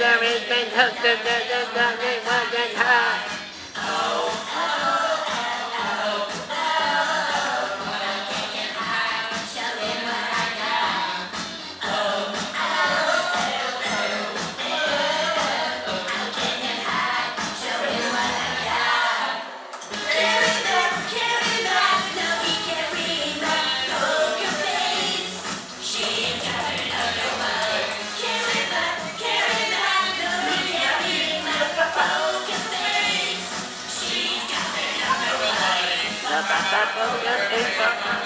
after it's been da da da da da